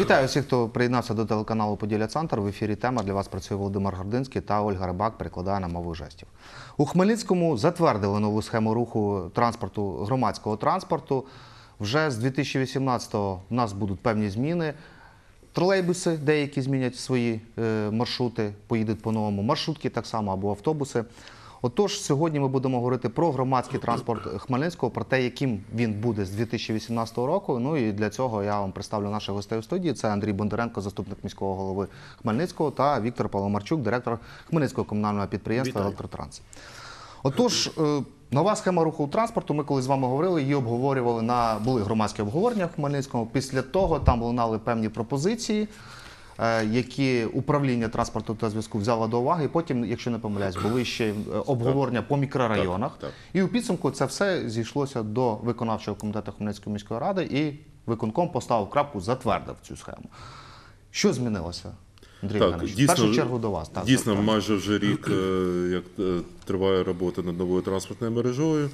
Вітаю всіх, хто приєднався до телеканалу Поділля Центр. В ефірі тема для вас працює Володимир Гординський та Ольга Рибак перекладає на мову жестів. У Хмельницькому затвердили нову схему руху транспорту громадського транспорту. Вже з 2018-го в нас будуть певні зміни. Тролейбуси деякі змінять свої е, маршрути, поїдуть по-новому. Маршрутки так само або автобуси. Отож, сьогодні ми будемо говорити про громадський транспорт Хмельницького, про те, яким він буде з 2018 року. Ну і для цього я вам представлю наших гостей у студії. Це Андрій Бондаренко, заступник міського голови Хмельницького, та Віктор Паламарчук, директор Хмельницького комунального підприємства Вітаю. Електротранс. Отож, е, нова схема руху транспорту. Ми коли з вами говорили, її обговорювали на були громадські обговорення в Хмельницькому. Після того там лунали певні пропозиції. Е, Які управління транспорту та зв'язку взяло до уваги, і потім, якщо не помиляюсь, були ще е, обговорення по мікрорайонах. Так, так. І у підсумку це все зійшлося до виконавчого комітету Хмельницької міської ради, і виконком поставив крапку, затвердив цю схему. Що змінилося, Андрій Так, Євгенович? В дійсно, першу чергу до вас. Так, дійсно, майже вже рік, е, як триває робота над новою транспортною мережою.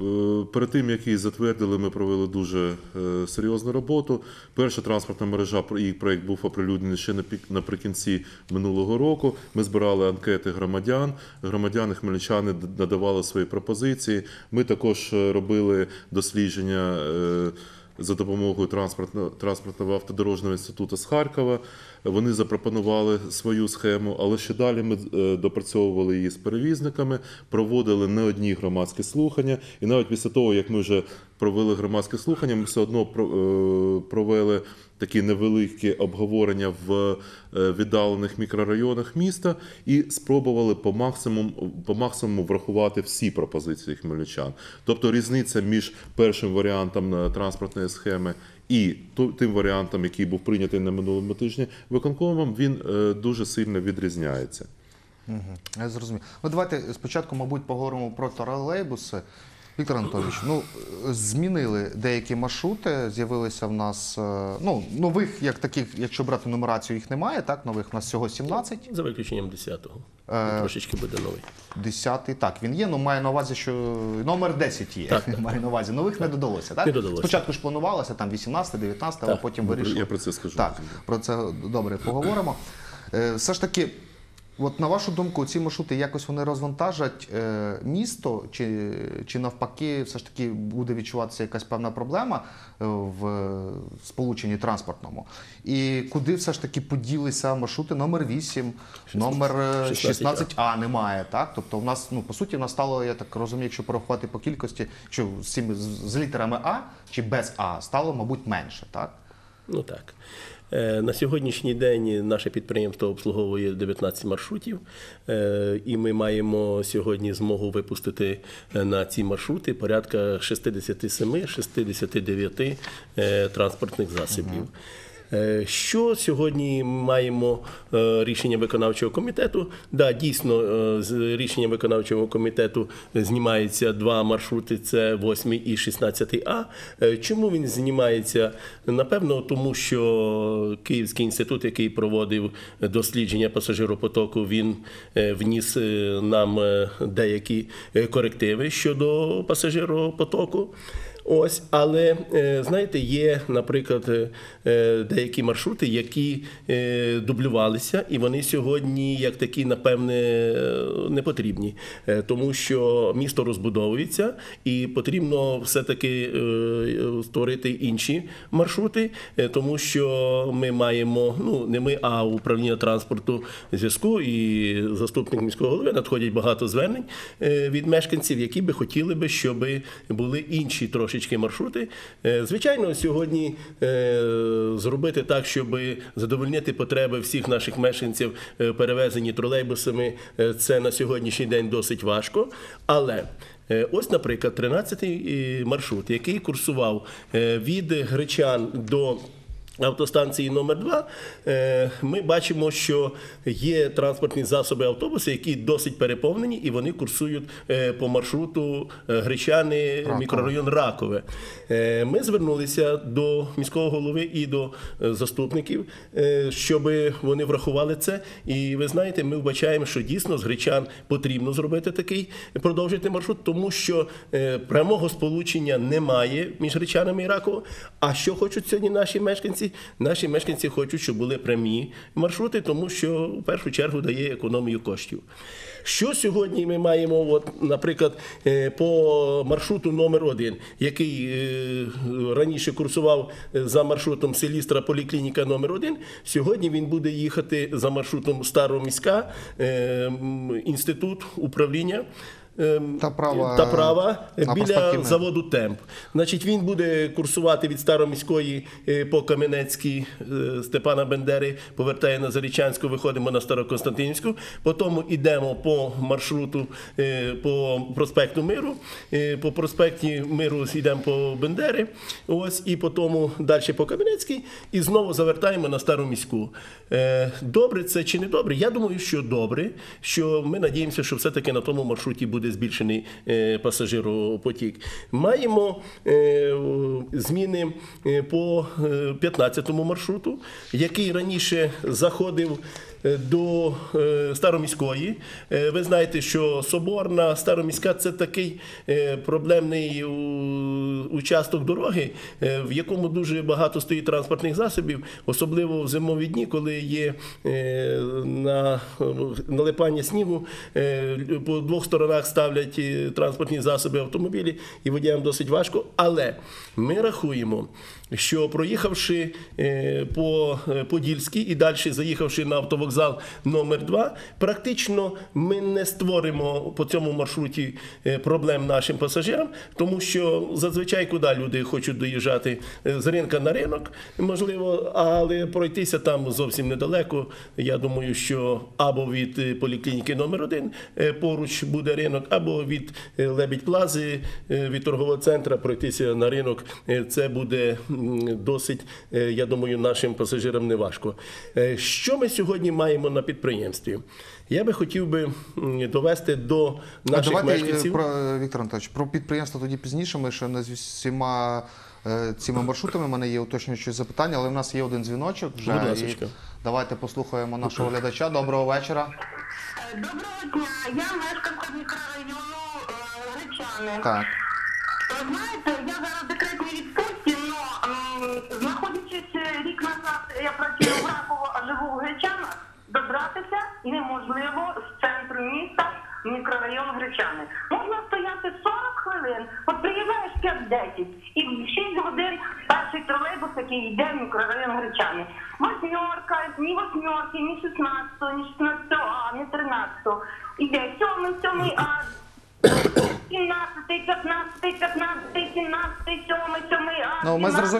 Е, Перед тим, як її затвердили, ми провели дуже е, серйозну роботу. Перша транспортна мережа, її проєкт був оприлюднений ще наприкінці минулого року. Ми збирали анкети громадян. Громадяни, хмельничани надавали свої пропозиції. Ми також е, робили дослідження. за допомогою транспортного автодорожнього інституту з Харкова. Вони запропонували свою схему, але ще далі ми е, допрацьовували її з перевізниками, проводили не одні громадські слухання. І навіть після того, як ми вже провели громадські слухання, ми все одно е, провели такі невеликі обговорення в е, віддалених мікрорайонах міста і спробували по максимуму, по максимуму врахувати всі пропозиції хмельничан. Тобто різниця між першим варіантом транспортної схеми і тим варіантом, який був прийнятий на минулому тижні виконкомом, він е, дуже сильно відрізняється. Я зрозумів. Ну, давайте спочатку, мабуть, поговоримо про тролейбуси. Віктор Анатолійович, ну е, змінили деякі маршрути. З'явилися в нас е, ну нових, як таких, якщо брати нумерацію, їх немає. Так, нових у нас всього 17. Ну, За виключенням 10-го. Е, Трошечки буде новий. 10-й, так, він є, але маю на увазі, що номер 10 є. Так, так. Маю на увазі. Нових не додалося, так? Не додалося. Спочатку ж планувалося там 18, 19, а потім Ну, вирішили. Я про це скажу. Так, про це добре поговоримо. Е, Все ж таки, от на вашу думку, ці маршрути якось вони розвантажать е, місто, чи, чи навпаки, все ж таки буде відчуватися якась певна проблема е, в е, сполученні транспортному? І куди все ж таки поділися маршрути номер 8, номер е, 16А. 16А немає, так? Тобто, в нас, ну, по суті, в нас стало, я так розумію, якщо порахувати по кількості, що з, з, з літерами А чи без А стало, мабуть, менше, так? Ну так. Е, На сьогоднішній день наше підприємство обслуговує 19 маршрутів, е, і ми маємо сьогодні змогу випустити е, на ці маршрути порядка 67-69 е, транспортних засобів. Е, Що сьогодні маємо е, рішення виконавчого комітету? Да, дійсно, е, з рішення виконавчого комітету знімаються два маршрути: це 8 і 16 А. Чому він знімається? Напевно, тому що Київський інститут, який проводив дослідження пасажиропотоку, він вніс нам деякі корективи щодо пасажиропотоку. Ось, але е, знаєте, є, наприклад, е, е, деякі маршрути, які дублювалися, і вони сьогодні, як такі, напевне, не потрібні, тому що місто розбудовується, і потрібно все-таки створити інші маршрути, тому що ми маємо, ну не ми, а управління транспорту зв'язку і заступник міського голови надходять багато звернень від мешканців, які би хотіли би, щоб були інші трошечки маршрути. Е, Звичайно, сьогодні е, зробити так, щоб задовольнити потреби всіх наших мешканців, е, перевезені тролейбусами, це на сьогоднішній день досить важко. Але ось, наприклад, 13-й маршрут, який курсував від Гречан до автостанції номер 2 ми бачимо, що є транспортні засоби автобуси, які досить переповнені, і вони курсують е, по маршруту е, Гречани, мікрорайон Ракове. Е, Ми звернулися до міського голови і до е, заступників, е, щоб вони врахували це. І ви знаєте, ми вбачаємо, що дійсно з Гречан потрібно зробити такий продовжити маршрут, тому що е, прямого сполучення немає між Гречанами і Раково. А що хочуть сьогодні наші мешканці? Наші мешканці хочуть, щоб були прямі маршрути, тому що в першу чергу дає економію коштів. Що сьогодні ми маємо, от, наприклад, е, по маршруту номер 1 який е, раніше курсував е, за маршрутом Селістра поліклініка номер 1 сьогодні він буде їхати за маршрутом Староміська, е, м, інститут управління. Е, Та права- та права біля проспекті заводу Темп. Значить, він буде курсувати від Староміської е, по Кам'янецькій е, Степана Бендери, повертає на Зарічанську, виходимо на Староконстантинівську. Потім йдемо по маршруту е, по проспекту Миру. Е, По проспекті Миру йдемо по Бендери. Ось і потім далі по Кам'янецькій, і знову завертаємо на Стару міську. Е, Добре це чи не добре? Я думаю, що добре. Що ми надіємося, що все-таки на тому маршруті буде збільшений е, пасажиропотік. Маємо е, зміни е, по 15-му маршруту, який раніше заходив. Е, До е, Староміської. Е, Ви знаєте, що Соборна, Староміська це такий проблемний участок дороги, в якому дуже багато стоїть транспортних засобів, особливо в зимові дні, коли є на налипання снігу, по двох сторонах ставлять транспортні засоби автомобілі, і водіям досить важко. Але ми рахуємо, що проїхавши по Подільській і далі заїхавши на автовокзал номер 2 практично ми не створимо по цьому маршруті е, проблем нашим пасажирам, тому що зазвичай куди люди хочуть доїжджати Е, з ринка на ринок, можливо, але пройтися там зовсім недалеко. Я думаю, що або від е, поліклініки номер 1 поруч буде ринок, або від Лебідь Плази, від торгового центру пройтися на ринок. Це буде досить, я думаю, нашим пасажирам не важко. Що ми сьогодні маємо на підприємстві? Я би хотів би довести до А наших Давайте е, мешканців. про е, Віктор Анатольович, про підприємство тоді пізніше. Ми ще не з всіма е, цими маршрутами. У мене є уточнюючі запитання, але в нас є один дзвіночок вже. Будь і ласочка. Давайте послухаємо нашого глядача. Доброго вечора. Доброго дня, я мешканка мікрорайону Гречани. Так. Е, Знаєте, я зараз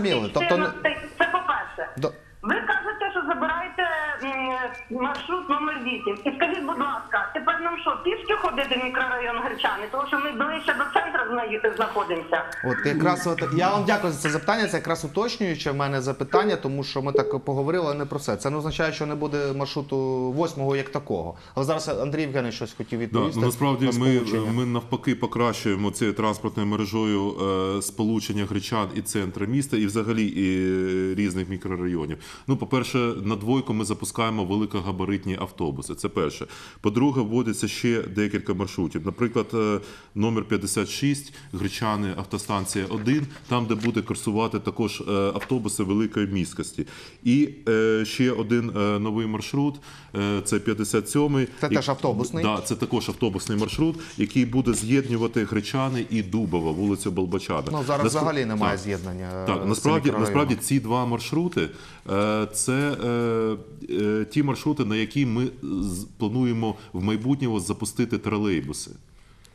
зрозуміли. Тобто Це по-перше. До- Ви кажете, що забираєте маршрут номер 8. І скажіть, будь ласка, тепер нам що, пішки ходити в мікрорайон Гречани? Тому що ми ближче до центру зна- знаходимося. От якраз от я вам дякую за це запитання. Це якраз уточнююче в мене запитання, тому що ми так поговорили не про це. Це не означає, що не буде маршруту восьмого як такого. Але зараз Андрій Євгенович щось хотів відповісти. насправді ми, ми навпаки покращуємо цією транспортною мережою е, сполучення гречан і центра міста, і взагалі і різних мікрорайонів. Ну, по-перше, на двойку ми запускаємо великогабаритні автобуси. Це перше. По-друге, вводиться ще декілька маршрутів. Наприклад, е, номер 56, Гречани, автостанція 1, там, де буде курсувати також е, автобуси великої міськості. І е, ще один е, новий маршрут е, це 57-й. Це теж автобусний? Да, це також автобусний маршрут, який буде з'єднувати Гречани і Дубова, вулицю Болбачада. Ну зараз Наспра- взагалі немає Так. з'єднання. е, Так, насправді, насправді ці два маршрути е, це е, ті маршрути, на які ми плануємо в майбутньому запустити тролейбуси.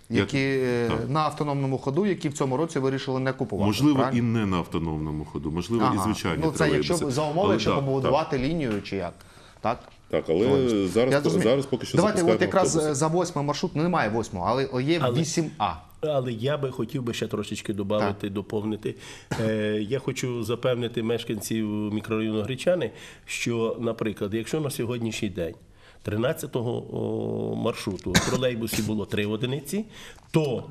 які Так. на автономному ходу, які в цьому році вирішили не купувати. Можливо, правильно? і не на автономному ходу, можливо, і Ага. звичайні Ну це якщо за умови, да, побудувати лінію чи як. Так? Так, але Тролейбус. зараз- Я зараз поки що Давайте, от запускаємо якраз автобуси. е, за восьмий маршрут ну, немає восьмого, але є Але- 8А. Але я би хотів би ще трошечки додати, доповнити. Е, я хочу запевнити мешканців мікрорайону Гречани, що, наприклад, якщо на сьогоднішній день 13-го о, маршруту в тролейбусі було 3 одиниці, то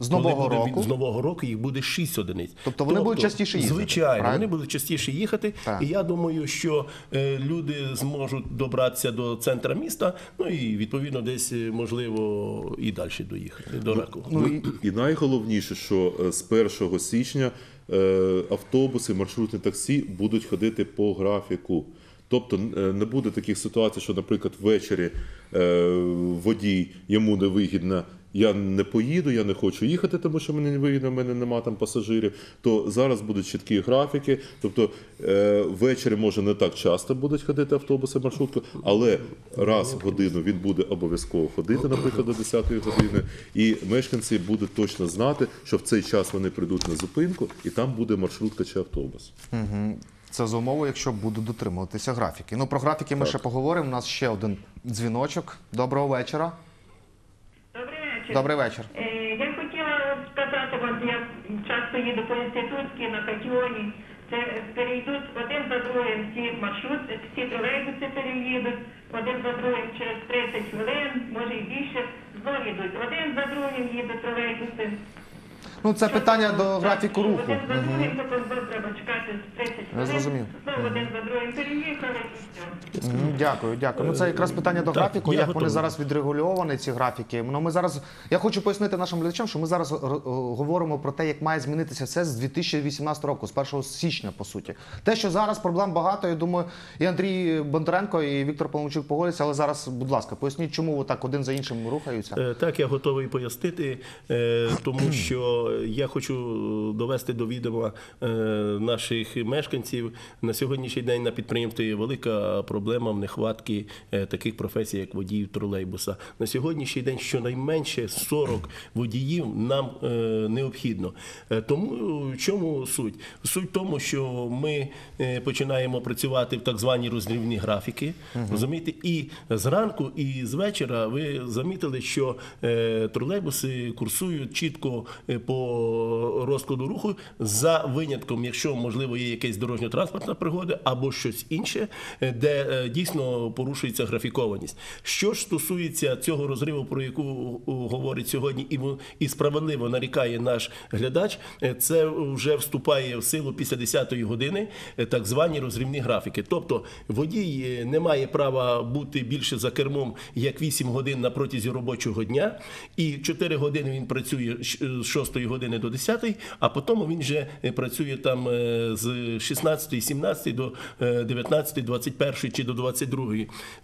З нового буде року? з нового року їх буде 6 одиниць. Тобто вони будуть частіше їздити, Звичайно, правильно? вони будуть частіше їхати. Так. І я думаю, що е, люди зможуть добратися до центра міста, ну і відповідно десь е, можливо і далі доїхати до Ракового. Ну, і, І найголовніше, що е, з 1 січня е, автобуси, маршрутні таксі будуть ходити по графіку. Тобто е, не буде таких ситуацій, що, наприклад, ввечері е, водій йому не вигідно, я не поїду, я не хочу їхати, тому що мені не вигідно, в мене нема там пасажирів. То зараз будуть чіткі графіки. Тобто е, ввечері може не так часто будуть ходити автобуси, маршрутки, але раз в годину він буде обов'язково ходити, наприклад, до 10 години, і мешканці будуть точно знати, що в цей час вони прийдуть на зупинку, і там буде маршрутка чи автобус. це за умови, якщо будуть дотримуватися графіки. Ну, про графіки ми ще поговоримо. У нас ще один дзвіночок. Доброго вечора. Вечір. Добрий вечір. Е, Я хотіла сказати вам, я часто їду по інститутській на Катіоні. Це перейдуть один за другим всі маршрути, всі тролейбуси переїдуть, один за другим через 30 хвилин, може і більше, знову йдуть. Один за другим їдуть тролейбуси. Ну, це питання до графіку руху. Один за другим, потім знову треба чекати 30 хвилин. зрозумів. Знову один за другим переїхали і все. Мгм, Дякую, дякую. Ну це якраз питання до Так, графіку, я як готовий. вони зараз відрегульовані, ці графіки. Ну ми зараз. Я хочу пояснити нашим глядачам, що ми зараз р- р- говоримо про те, як має змінитися все з 2018 року, з 1 січня, по суті. Те, що зараз проблем багато, я думаю, і Андрій Бондаренко, і Віктор Паламчук погодяться, але зараз, будь ласка, поясніть, чому так один за іншим рухаються. Е, Так, я готовий пояснити, е, тому що я хочу довести до відома е, наших мешканців. На сьогоднішній день на підприємстві є велика проблема в нехватки е, таких професій, як водіїв тролейбуса. На сьогоднішній день щонайменше 40 водіїв нам е, необхідно. Е, Тому в чому суть? Суть в тому, що ми е, починаємо працювати в так звані розрівні графіки. Розумієте, і зранку, і з вечора ви замітили, що е, тролейбуси курсують чітко е, по розкладу руху за винятком, якщо можливо є якась дорожньо-транспортна пригода або щось інше, е, де е, дійсно порушується графікованість. Що ж стосується цього розриву, про яку говорить сьогодні, і справедливо нарікає наш глядач, е, це вже вступає в силу після 10-ї години, е, так звані розрівні графіки. Тобто водій е, не має права бути більше за кермом як 8 годин на протязі робочого дня, і 4 години він працює з 6 години до 10, а потім він вже е, працює там е, з 16, 17 до е, 19, 21 чи до 22.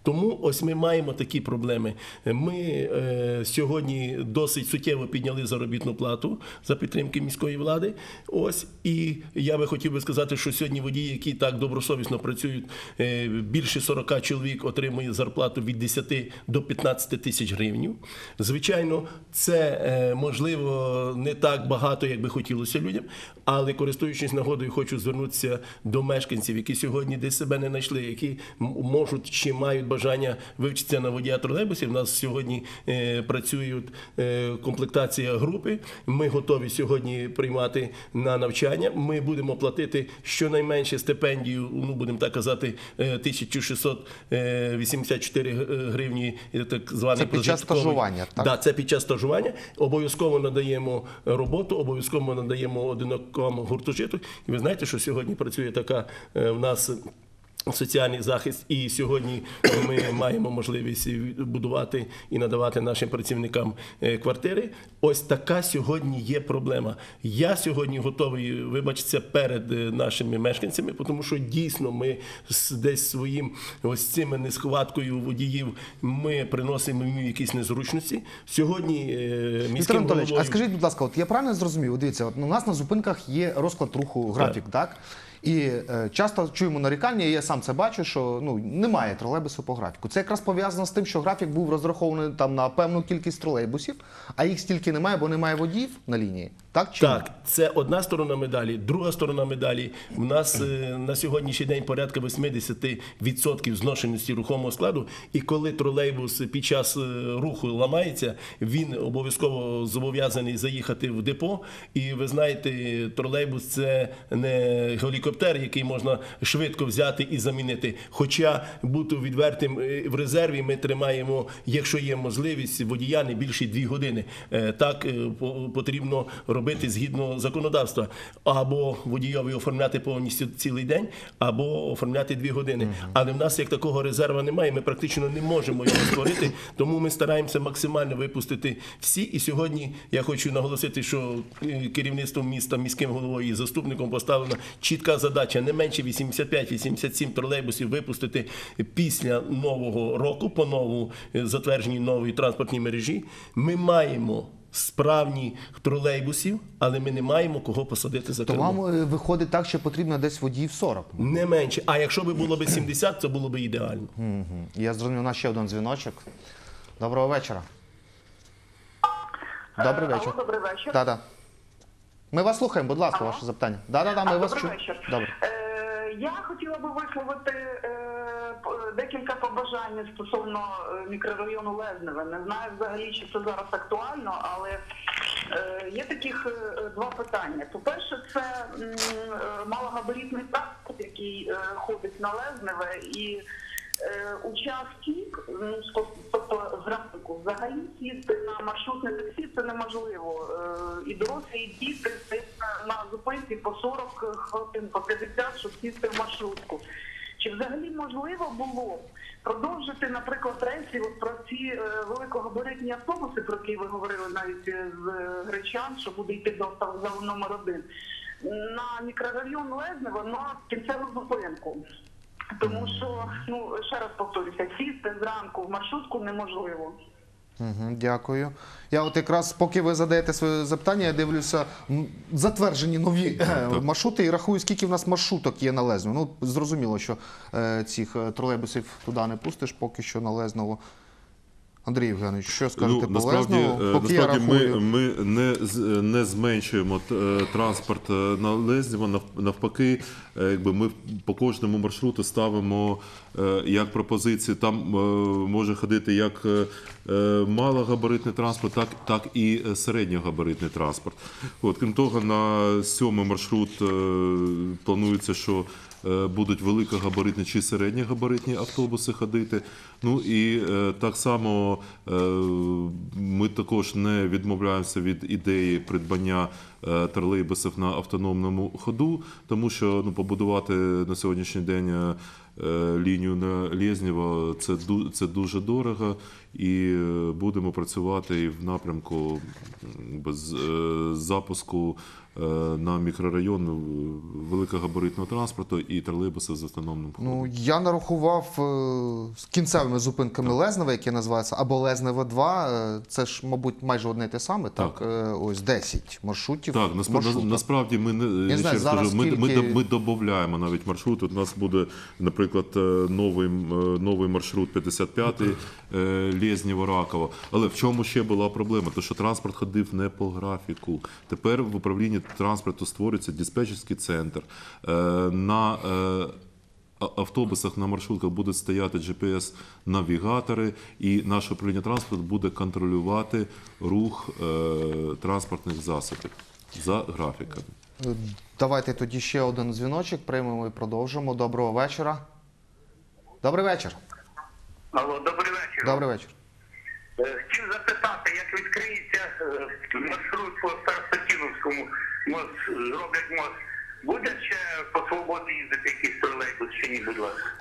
Тому ось ми маємо такі проблеми. Ми е, сьогодні досить суттєво підняли заробітну плату за підтримки міської влади. Ось і я би хотів би сказати, що сьогодні водії, які так добросовісно працюють, е, більше 40 чоловік отримує зарплату від 10 до 15 тисяч гривень. Звичайно, це е, можливо не так багато, як би хотілося людям, але користуючись нагодою, хочу звернутися до мешканців, які сьогодні десь себе не знайшли, які можуть чи мають бажання вивчитися на водія тролейбусів. У нас сьогодні е, працюють е, комплектація групи. Ми готові сьогодні приймати на навчання. Ми будемо платити щонайменше стипендію, ну будемо так казати, е, 1684 гривні, е, так званий Це під час стажування, так? Да, це під час стажування. Обов'язково надаємо роботу, обов'язково надаємо одинокому гуртожиту. І ви знаєте, що сьогодні працює така е, в нас. Соціальний захист, і сьогодні ми маємо можливість будувати і надавати нашим працівникам е, квартири. Ось така сьогодні є проблема. Я сьогодні готовий вибачитися перед е, нашими мешканцями, тому що дійсно ми десь своїм ось цими несхваткою водіїв ми приносимо їм якісь незручності. Сьогодні е, міським Анатолійович, а скажіть, будь ласка, от я правильно зрозумів? Дивіться, от у нас на зупинках є розклад руху, графік, так? І е, часто чуємо нарікання, і я сам це бачу, що ну немає тролейбусу по графіку. Це якраз пов'язано з тим, що графік був розрахований там на певну кількість тролейбусів, а їх стільки немає, бо немає водіїв на лінії. Так чи? Так, це одна сторона медалі. Друга сторона медалі. У нас е, на сьогоднішній день порядка 80% зношеності рухомого складу. І коли тролейбус під час е, руху ламається, він обов'язково зобов'язаний заїхати в депо. І ви знаєте, тролейбус це не гелікоптер, який можна швидко взяти і замінити. Хоча бути відвертим е, в резерві, ми тримаємо, якщо є можливість, водія не більше 2 години. Е, Так е, по- потрібно робити згідно законодавства. Або водійові оформляти повністю цілий день, або оформляти 2 години. Але в нас як такого резерву немає. Ми практично не можемо його створити. Тому ми стараємося максимально випустити всі. І сьогодні я хочу наголосити, що е, керівництвом міста, міським головою і заступником поставлена чітка задача не менше 85-87 тролейбусів випустити після нового року по нову е, затвердженій новій транспортній мережі. Ми маємо справні тролейбусів, але ми не маємо кого посадити за То кермо. вам е, виходить так, що потрібно десь водіїв 40. Не менше. А якщо би було б 70, це було б ідеально. Я зрозумів, у нас ще один дзвіночок. Доброго вечора. Добрий Е, вечір. Алло, добрий вечір. Да, да. Ми вас слухаємо, будь ласка, Алло. ваше запитання. Да, да, да, ми А, вас добрий вечір. Добре. Е, я хотіла би висловити е, декілька побажань стосовно е, мікрорайону Лезневе. Не знаю взагалі, чи це зараз актуально, але е, є таких е, два питання. По-перше, це м, малогабаритний транспорт, який ходить на Лезневе і. У час ну тобто зранку, взагалі сісти на маршрутне таксі це неможливо. І дорослі, і діти на зупинці по 40 хвилин, по 50, щоб сісти в маршрутку. Чи взагалі можливо було продовжити, наприклад, рейси от про ці е, великогабаритні автобуси, про які ви говорили навіть е, з е, Гречан, що буде йти до автовокзалу номер один, на мікрорайон Лезнево на кінцеву зупинку? Тому що, ну ще раз повторюся, сісти зранку в маршрутку неможливо. Угу, дякую. Я от якраз, поки ви задаєте своє запитання, я дивлюся м, затверджені нові е, маршрути і рахую, скільки в нас маршруток є на Лезню. Ну, зрозуміло, що е, цих е, тролейбусів туди не пустиш, поки що на Лезново. Андрій Євгенович, що скажете по насправді, Лезнову? е, Поки насправді ми, рахую. ми не, не зменшуємо е, транспорт е, на Лезнєво, нав- навпаки, якби ми по кожному маршруту ставимо як пропозиції. Там може ходити як малогабаритний транспорт, так, так і середньогабаритний транспорт. От, крім того, на сьомий маршрут планується, що будуть великогабаритні чи середньогабаритні автобуси ходити. Ну і е, так само е, ми також не відмовляємося від ідеї придбання е, тролейбусів на автономному ходу, тому що ну, побудувати на сьогоднішній день е, е, лінію на Лєзнєво це, це дуже дорого, і е, будемо працювати і в напрямку без е, запуску е, на мікрорайон е, великогабаритного транспорту і тролейбусів з автономним ходом. Ну, я нарахував е, з кінцевими зупинками Лезневе, яке називається, або Лезневе 2. е, Це ж, мабуть, майже одне те саме. Так, Так. Е, ось 10 маршрутів. Так, насправді, насправді ми не Я ще знаю, раз зараз кажу, ми, ми, скільки- ми додаємо навіть маршрут. У нас буде, наприклад, е, новий, м, е, новий маршрут 55 е, Лєзнєво Раково. Але в чому ще була проблема? То що транспорт ходив не по графіку. Тепер в управлінні транспорту створюється диспетчерський центр. Е, На е, а- автобусах на маршрутках будуть стояти GPS-навігатори, і наше управління транспорту буде контролювати рух е, транспортних засобів за графіками. Е, Давайте тоді ще один дзвіночок приймемо і продовжимо. Доброго вечора. Добрий вечір. Алло, добрий вечір. Добрий вечір. Е, Хотів запитати, як відкриється е, маршрут по Старостатіновському мост, зроблять мост. Буде ще по свободі їздити якийсь тролейбус чи ні, будь ласка?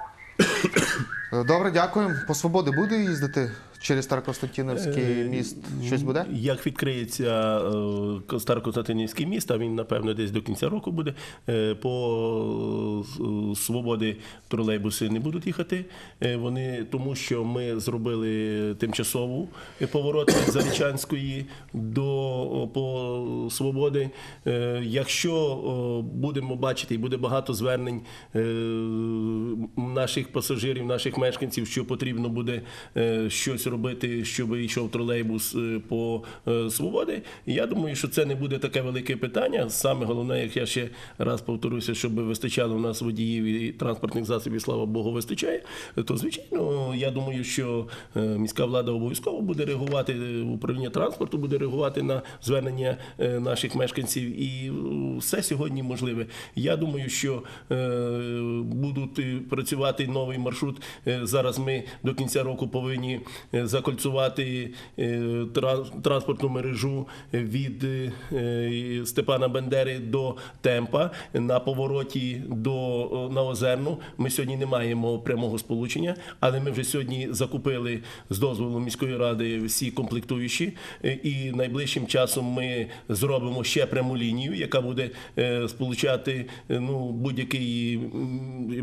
Добре, дякуємо. По свободи буде їздити через Старокостянтинівський Е, міст? Щось буде? Як відкриється е, Старокостянтинівський міст, а він, напевно, десь до кінця року буде, е, по свободи тролейбуси не будуть їхати. Вони, тому що ми зробили тимчасову поворот від Зарічанської до по свободи. Якщо будемо бачити, і буде багато звернень наших пасажирів, наших мешканців, що потрібно буде щось робити. Зробити, щоб йшов тролейбус е, по е, свободи. Я думаю, що це не буде таке велике питання. Саме головне, як я ще раз повторюся, щоб вистачало у нас водіїв і транспортних засобів, слава Богу, вистачає. То звичайно, я думаю, що е, міська влада обов'язково буде реагувати, управління транспорту буде реагувати на звернення наших мешканців, і все сьогодні можливе. Я думаю, що будуть працювати новий маршрут. Зараз ми до кінця року повинні закольцувати е, транспортну мережу від е, Степана Бендери до Темпа на повороті до е, на. Ми сьогодні не маємо прямого сполучення, але ми вже сьогодні закупили з дозволу міської ради всі комплектуючі, і найближчим часом ми зробимо ще пряму лінію, яка буде сполучати ну, будь-яке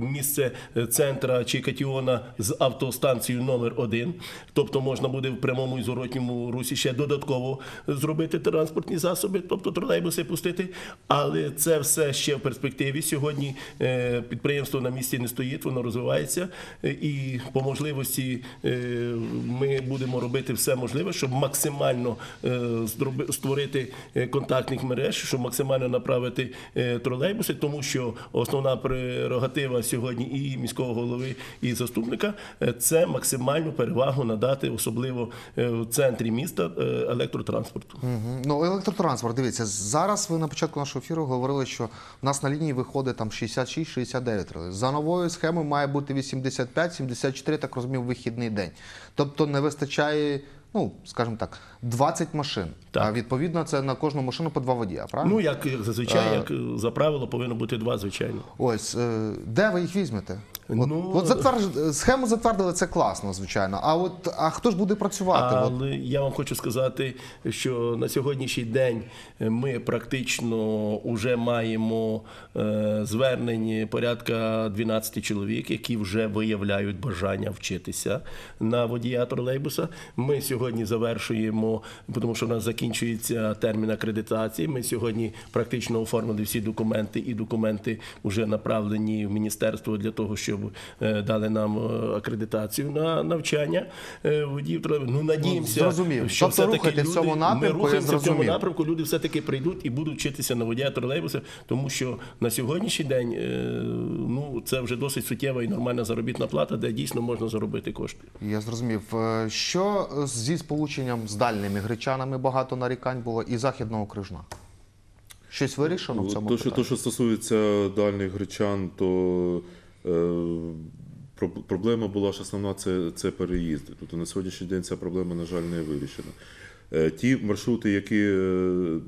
місце центра чи Катіона з автостанцією номер 1 Тобто можна буде в прямому і зворотньому русі ще додатково зробити транспортні засоби, тобто тролейбуси пустити. Але це все ще в перспективі. Сьогодні е, підприємство на місці не стоїть, воно розвивається. І по можливості е, ми будемо робити все можливе, щоб максимально е, створити контактних мереж, щоб максимально направити тролейбуси, тому що основна прерогатива сьогодні і міського голови, і заступника це максимальну перевагу надати, особливо е, в центрі міста е, електротранспорту. Ну, електротранспорт, дивіться, зараз ви на початку нашого ефіру говорили, що в нас на лінії виходить там 66-69. За новою схемою має бути 85-74, так розумів, вихідний день. Тобто не вистачає, ну, скажімо так, 20 машин. Так. А відповідно це на кожну машину по два водія, правильно? Ну як зазвичай, як е, за правило, повинно бути два, звичайно. Ось, е, де ви їх візьмете? От, Ну, от затвердж... схему затвердили, це класно, звичайно. А от а хто ж буде працювати? От, Але я вам хочу сказати, що на сьогоднішній день ми практично вже маємо е, звернень порядка 12 чоловік, які вже виявляють бажання вчитися на водія тролейбуса. Ми сьогодні завершуємо, тому що в нас закінчується термін акредитації. Ми сьогодні практично оформили всі документи, і документи вже направлені в міністерство для того, щоб е, дали нам е, акредитацію на навчання е, водіїв. Ну надіємося, зрозумів. що Тобто все-таки рухайтесь в цьому напрямку, Ми рухаємося в цьому напрямку. Люди все таки прийдуть і будуть вчитися на водія тролейбуса, тому що на сьогоднішній день ну це вже досить суттєва і нормальна заробітна плата, де дійсно можна заробити кошти. Я зрозумів. Що зі сполученням з дальніми гречанами багато нарікань було і західного крижна? Щось вирішено в цьому То, що, питанні? то, що стосується дальніх гречан, то е, проблема була ж основна це, це переїзди. Тобто на сьогоднішній день ця проблема, на жаль, не вирішена. Е, ті маршрути, які е,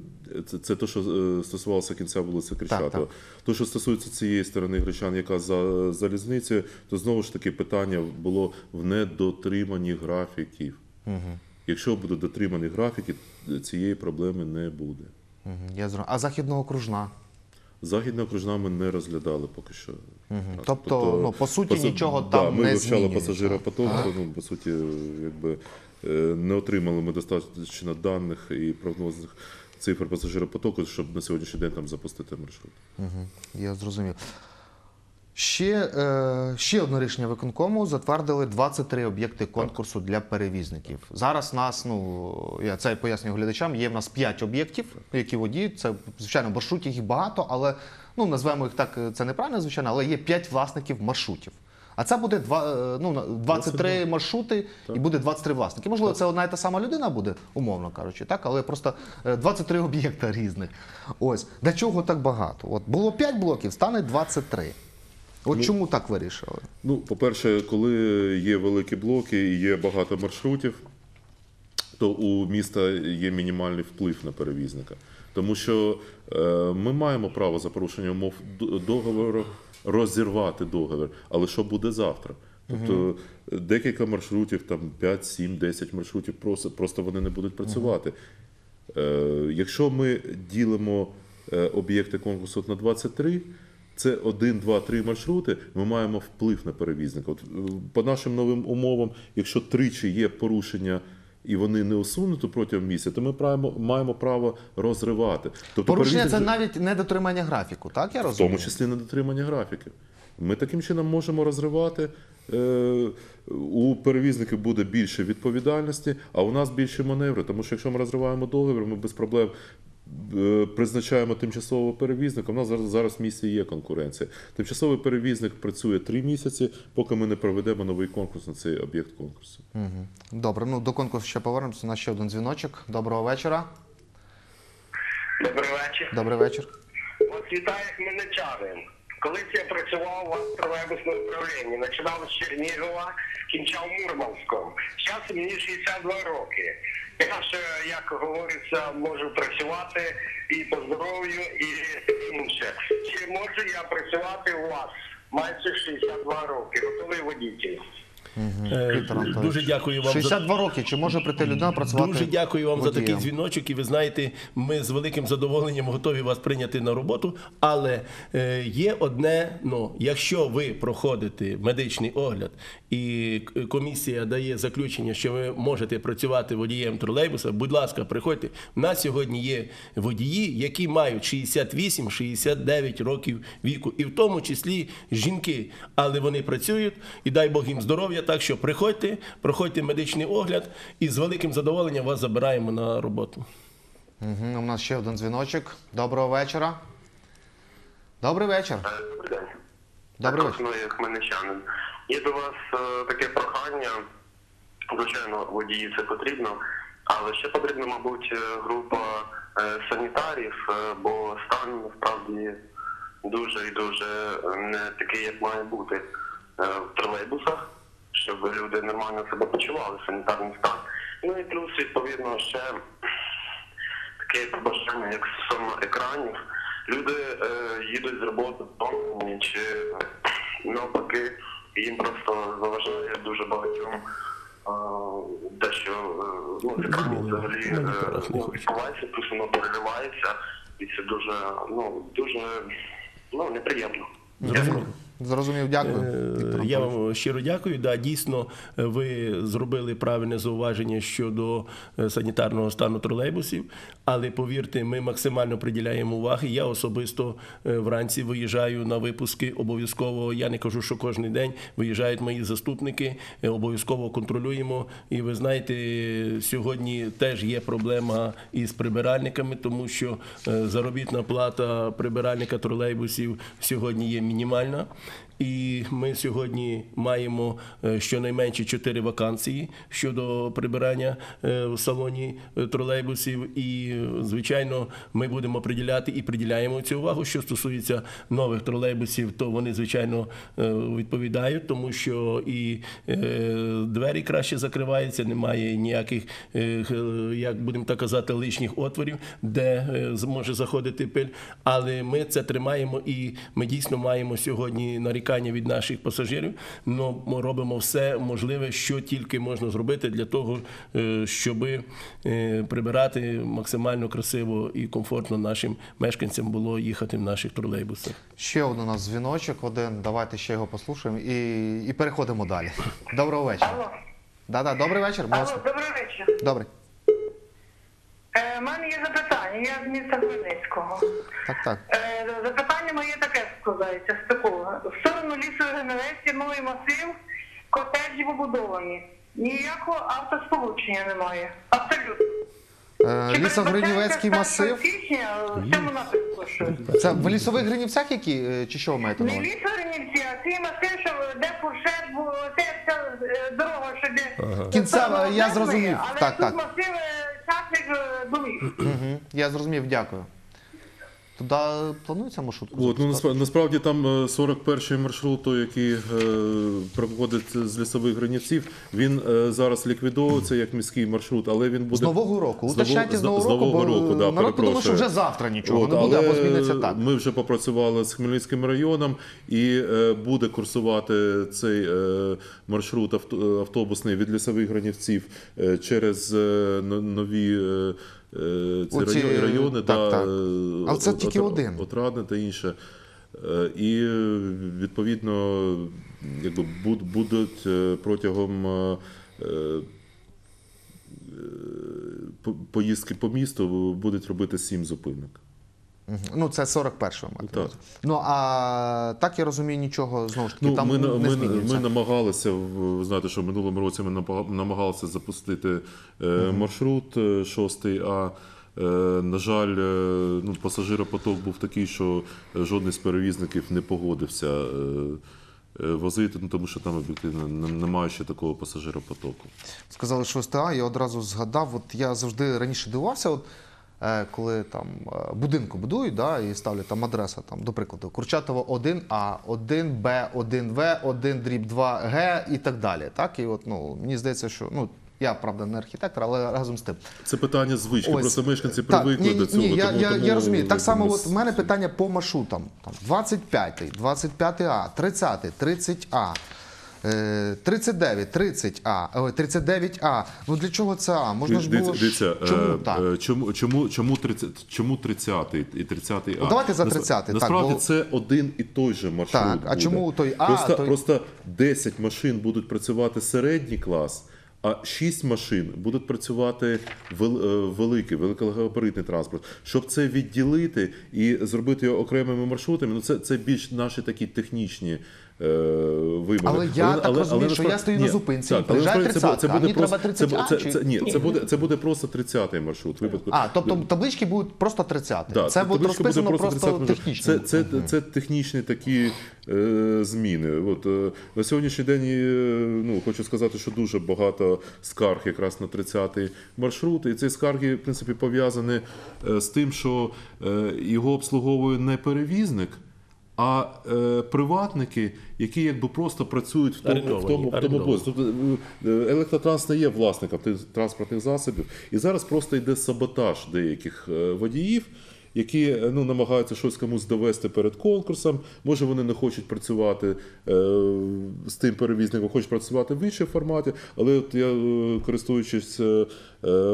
це, це те, що е, стосувалося кінця вулиці Крещатого. так. То, що стосується цієї сторони гречан, яка за залізницею, то знову ж таки питання було в недотриманні графіків. Якщо будуть дотримані графіки, цієї проблеми не буде. Я зрозумів. А західного кружна? Західна окружна ми не розглядали поки що. Так, Тобто, ну, по суті, паса- нічого да, там ми не вивчали змінюється. пасажиропоток, ну, по суті, якби е, не отримали ми достатньо даних і прогнозних цифр пасажиропотоку, щоб на сьогоднішній день там запустити маршрут. Мгм, Я зрозумів. Ще, е, ще одне рішення виконкому затвердили 23 об'єкти конкурсу для перевізників. Зараз нас, ну я це пояснюю глядачам, є в нас 5 об'єктів, які водіють. Це звичайно маршрутів їх багато, але ну назвемо їх так, це неправильно, звичайно, але є 5 власників маршрутів. А це буде два, е, ну, на- 23 маршрути і буде 23 власники. Можливо, це одна і та сама людина буде, умовно кажучи, так, але просто е, 23 об'єкта різних. Ось. Для чого так багато? От було 5 блоків, стане 23. От чому так вирішили? Ну, по-перше, коли є великі блоки і є багато маршрутів, то у міста є мінімальний вплив на перевізника. Тому що е, ми маємо право за порушення умов договору розірвати договір. Але що буде завтра? Тобто декілька маршрутів, там 5, 7, 10 маршрутів, просто, просто вони не будуть працювати. Е, якщо ми ділимо е, об'єкти конкурсу на 23, це 1, 2, 3 маршрути, ми маємо вплив на перевізника. От, е, по нашим новим умовам, якщо тричі є порушення і вони не усунуті протягом місяця, то ми маємо, маємо право розривати. Тобто Порушення це перевізник- навіть не дотримання графіку, так я в тому числі недотримання графіків. Ми таким чином можемо розривати. Е, У перевізників буде більше відповідальності, а у нас більше маневри. Тому що якщо ми розриваємо договір, ми без проблем призначаємо тимчасового перевізника. У нас зараз, зараз в місті є конкуренція. Тимчасовий перевізник працює три місяці, поки ми не проведемо новий конкурс на цей об'єкт конкурсу. Добре, ну до конкурсу ще повернемося. У нас ще один дзвіночок. Доброго вечора. Добрий вечір. Добрий вечір. От вітаю хмельничанин. Колись я працював в тролейбусному управлінні. Починав з Чернігова, кінчав Мурманськом. Зараз мені 62 роки. Я ще, як говориться, можу працювати і по здоров'ю, і інше. Чи можу я працювати у вас? Майже 62 роки. Готовий водій. Анатолійович. Дуже дякую вам за роки. Чи може прийти людина працювати? Дуже дякую вам за такий дзвіночок. І ви знаєте, ми з великим задоволенням готові вас прийняти на роботу. Але е, є одне: ну, якщо ви проходите медичний огляд і комісія дає заключення, що ви можете працювати водієм тролейбуса, будь ласка, приходьте. У нас сьогодні є водії, які мають 68-69 років віку, і в тому числі жінки. Але вони працюють і дай Бог їм здоров'я. Так що приходьте, проходьте медичний огляд, і з великим задоволенням вас забираємо на роботу. Мгм, У нас ще один дзвіночок. Доброго вечора. Добрий вечір. Добрий день. Добрий вечір. ну, як хмельничанин. Є до вас е, таке прохання. Звичайно, водії це потрібно, але ще потрібна, мабуть, е, група е, санітарів, е, бо стан насправді дуже і дуже е, не такий, як має бути е, в тролейбусах, щоб люди нормально себе почували, санітарний стан. Ну і плюс, відповідно, ще таке побажання, як стосовно екранів. Люди е, їдуть з роботи втомлені чи е, навпаки, їм просто заважає дуже багатьом е, те, що е, ну, екранів взагалі відбувається, плюс воно переривається, і це дуже, ну, дуже ну, неприємно. Зрозуміло. Зрозумів, дякую. Е, Віктор Я вам щиро дякую. Да, дійсно, е, ви зробили правильне зауваження щодо е, санітарного стану тролейбусів, але повірте, ми максимально приділяємо уваги. Я особисто вранці виїжджаю на випуски. Обов'язково я не кажу, що кожен день виїжджають мої заступники. Обов'язково контролюємо. І ви знаєте, сьогодні теж є проблема із прибиральниками, тому що заробітна плата прибиральника тролейбусів сьогодні є мінімальна. І ми сьогодні маємо е, щонайменше чотири вакансії щодо прибирання е, в салоні е, тролейбусів. І, звичайно, ми будемо приділяти і приділяємо цю увагу. Що стосується нових тролейбусів, то вони, звичайно, відповідають, тому що і двері краще закриваються, немає ніяких, як будемо так казати, лишніх отворів, де е, зможе заходити пиль. Але ми це тримаємо і ми дійсно маємо сьогодні нарікання від наших пасажирів. Но ми робимо все можливе, що тільки можна зробити для того, е, щоб прибирати максимально красиво і комфортно нашим мешканцям було їхати в наших тролейбусах. Ще один у нас дзвіночок, один. Давайте ще його послухаємо і, і переходимо далі. Доброго вечора. Алло. Да-да, добрий вечір. Алло, добрий вечір. Добрий. Е, У мене є запитання, я з міста Хмельницького. Так, так. Е, запитання моє таке складається з такого. В сторону лісу генерації новий масив, котеджі побудовані. Ніякого автосполучення немає. Абсолютно. Е, Лісогринівецький передбачається з 1 масив. цьому? Це в лісових гринівцях які? е, Чи що ви маєте на Не увазі? лісогринівці, а ці масив, що де фуршет, бо це вся е, дорога, що де... Кінцева, я зрозумів. Але Так, тут так. масив е, частних е, домів. Я зрозумів, дякую. Туди планується маршрутку? От, ну, насправді, насправді там е, 41-й маршрут, той, який е, проходить з лісових гранівців, він е, зараз ліквідовується як міський маршрут, але він буде З нового року. Уточняйте з з- нового року, бо року, да, народ подумає, що вже завтра нічого От, не буде, але або зміниться так. Ми вже попрацювали з Хмельницьким районом і е, буде курсувати цей е, маршрут авто- автобусний від лісових гранівців е, через е, нові. е, е, Ці Оці, райони, райони так, та так. е, Але це от- тільки от- один. Отрадне та інше. Е, І е, відповідно якби буд- будуть е, протягом е, е, по- поїздки по місту будуть робити сім зупинок. Ну, це 41 й Так. Ну, а так я розумію, нічого знову ж таки Ну, там ми, не ми, змінюється. ми намагалися, знаєте, що в минулому році ми намагалися запустити е, маршрут е, шостий, а е, на жаль, е, ну, пасажиропоток був такий, що жодний з перевізників не погодився е, е, возити, ну, тому що там об'єктивно немає ще такого пасажиропотоку. Сказали, що СТА, я одразу згадав. От я завжди раніше дивувався, от, коли там е, будинку будують, да, і ставлять там адреса, там, до прикладу, Курчатова 1А, 1Б, 1В, 1 дріб 2Г і так далі. Так? І от, ну, мені здається, що ну, я, правда, не архітектор, але разом з тим. Це питання звички, Ось. просто мешканці привикли ні, до цього. Ні, я, тому, я, тому, я розумію. Так само, от в мене питання по маршрутам. Там 25, 25А, 30, 30А. Е, 39, 30А, ой, 39А. Ну для чого це А? Можна ж було. Дивіться, ж- Чому е, так? е, чому, чому, чому, 30, чому 30 і 30 А? Ну, давайте за Насправ- 30-й, так, Насправді бо- це один і той же маршрут. Так, а буде. чому той А, Просто, той- просто 10 машин будуть працювати середній клас, а 6 машин будуть працювати вел, е, великий, великогабаритний транспорт. Щоб це відділити і зробити його окремими маршрутами, ну це, це більш наші такі технічні. Е, Вимоги. Але я так розумію, що я стою на зупинці, так, але приїжджає це буде- 30-ка, це а буде мені просто- треба 30-а, це- чи- це- Ні, це буде, це буде просто 30-й маршрут. Випадку. А, тобто таблички будуть просто 30. Да, це буде розписано буде просто, 30 технічно. Це, це, це технічні такі е, зміни. От, е, на сьогоднішній день е, ну, хочу сказати, що дуже багато скарг якраз на 30-й маршрут. І ці скарги, в принципі, пов'язані е, з тим, що його обслуговує не перевізник. А е, приватники, які якби просто працюють в тому, в тому, в тому бозі. Тобто е, електротранс не є власником тих транспортних засобів. І зараз просто йде саботаж деяких е, водіїв, які е, ну, намагаються щось комусь довести перед конкурсом. Може, вони не хочуть працювати е, з тим перевізником, хочуть працювати в іншому форматі. Але от я, е, користуючись е, е,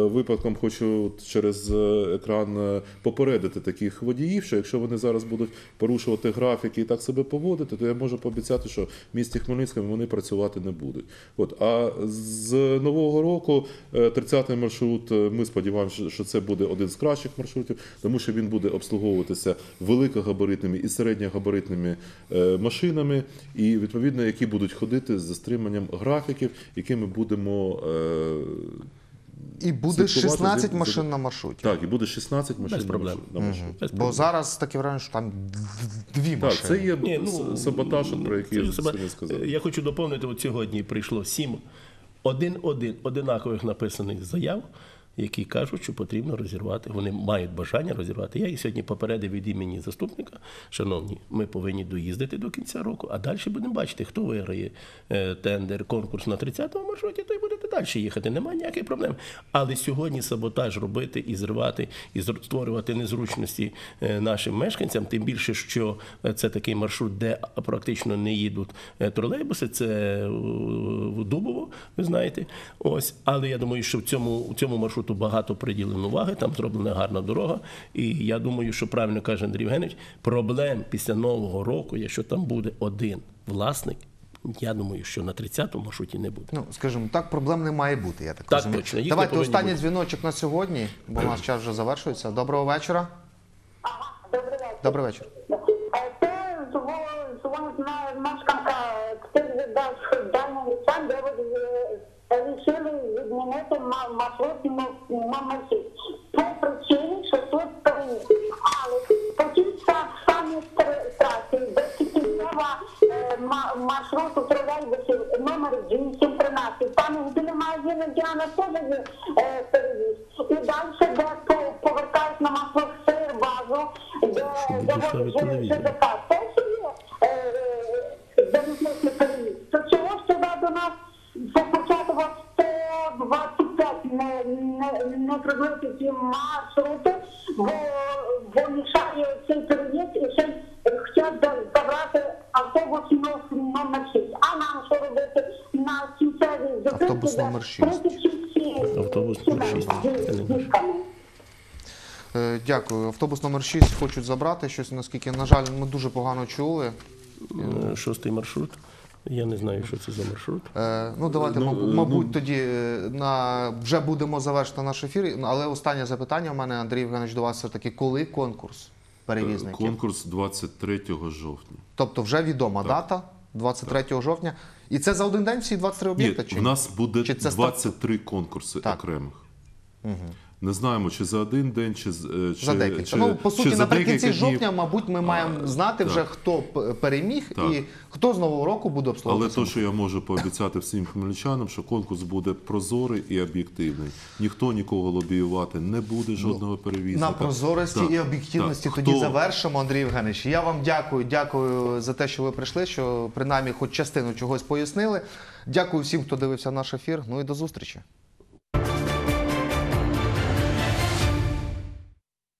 випадком, хочу через е, екран е, попередити таких водіїв, що якщо вони зараз будуть порушувати графіки і так себе поводити, то я можу пообіцяти, що в місті Хмельницькому вони працювати не будуть. От а з нового року е, 30-й маршрут. е, Ми сподіваємося, що це буде один з кращих маршрутів, тому що він буде обслуговуватися великогабаритними і середньогабаритними е, машинами, і відповідно, які будуть ходити з стриманням графіків, які ми будемо. І буде 16 машин на маршруті. Так, і буде 16 машин Без на проблем. на маршруті. Бо зараз таке враження, що там дві Так, машини. це є Ні, ну, саботаж, про який я сьогодні сказав. Я хочу доповнити, от сьогодні прийшло сім один-один одинакових написаних заяв, які кажуть, що потрібно розірвати. Вони мають бажання розірвати. Я їх сьогодні попередив від імені заступника. Шановні, ми повинні доїздити до кінця року, а далі будемо бачити, хто виграє е, тендер, конкурс на 30-му маршруті, то й будете далі їхати. Немає ніяких проблем. Але сьогодні саботаж робити і зривати, і створювати незручності е, нашим мешканцям, тим більше, що е, це такий маршрут, де практично не їдуть тролейбуси. Це в Дубово, ви знаєте. Ось, але я думаю, що в цьому, у цьому маршруту багато приділено уваги, там зроблена гарна дорога. І я думаю, що правильно каже Андрій Євгенович, проблем після нового року, якщо там буде один власник. Я думаю, що на 30-му маршруті не буде. Ну, скажімо так, проблем не має бути, я так, Так, розумію. точно, їх Давайте останній бути. дзвіночок на сьогодні, бо наш час вже завершується. Доброго вечора. Ага, добрий вечір. Добрий вечір. Е, Це дзвонить мешканка дав даний лісан, де ви вирішили відмінити ма- маршрут м- номер 6. По причині, що тут переїзд. Але по тій са- самій тр- трасі, де Китайова маршруту тролейбусів номер 813, там біля магазину Діана теж є е, переїзд. І далі, де повертають на маршрут сир базу, де дійшла від 125 не, не, не приблизити ці маршрути, бо, бо мішає цей переїзд і ще за- забрати автобус но- номер 6. А нам що робити на кінцевій зупинці? Автобус номер 6. 36 Автобус номер сімей 6. не з наш. дітками. Е, Дякую. Автобус номер 6 хочуть забрати. Щось, наскільки, на жаль, ми дуже погано чули. Е, Шостий маршрут. Я не знаю, що це за маршрут. Е, ну, давайте, Ну, е, мабуть, ну- тоді е, на, вже будемо завершити наш ефір. Але останнє запитання у мене, Андрій Євгенович, до вас все-таки, коли конкурс? перевізників. Конкурс 23 жовтня. Тобто вже відома дата 23 жовтня. І це за один день всі 23 об'єкти? Ні, чи в нас буде Чи це 23 конкурси Так. окремих. Не знаємо, чи за один день, чи, е, чи За декілька. Чи, ну, по суті, за наприкінці жовтня, мабуть, ми маємо знати вже, хто переміг Так. і хто з нового року буде Але обслуговувати. то, що я можу пообіцяти всім хмельничанам, що конкурс буде прозорий і об'єктивний. Ніхто нікого лобіювати не буде, жодного перевізника. Ну, На прозорості Так, і об'єктивності так. тоді Хто- завершимо, Андрій Євгенович. Я вам дякую, дякую за те, що ви прийшли, що принаймні хоч частину чогось пояснили. Дякую всім, хто дивився наш ефір. Ну і до зустрічі.